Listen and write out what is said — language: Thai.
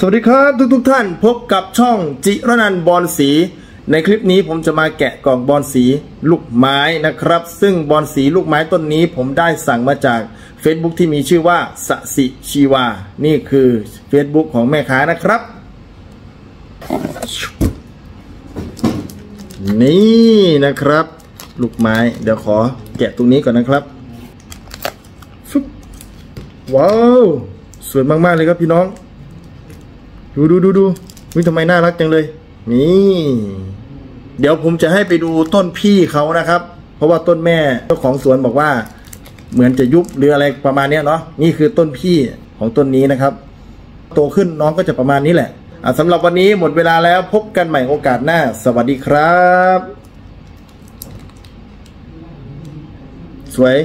สวัสดีครับทุกทุกท่านพบกับช่องจิรนันบอลสี ในคลิปนี้ผมจะมาแกะกล่องบอลสีลูกไม้นะครับ ซึ่งบอลสีลูกไม้ต้นนี้ผมได้สั่งมาจาก Facebook ที่มีชื่อว่าสสิชีวา นี่คือ Facebook ของแม่ค้านะครับ นี่นะครับ ลูกไม้เดี๋ยวขอแกะตรงนี้ก่อนนะครับฟึบว้าว สวยมากๆเลยครับพี่น้อง ดูดูดูดูวิทำไมน่ารักจังเลย นี่ เดี๋ยวผมจะให้ไปดูต้นพี่เขานะครับ เพราะว่าต้นแม่เจ้าของสวนบอกว่า เหมือนจะยุบหรืออะไรประมาณเนี้ยเนาะนี่คือต้นพี่ของต้นนี้นะครับ โตขึ้นน้องก็จะประมาณนี้แหละะสำหรับวันนี้หมดเวลาแล้วพบกันใหม่โอกาสหน้า สวัสดีครับ สวย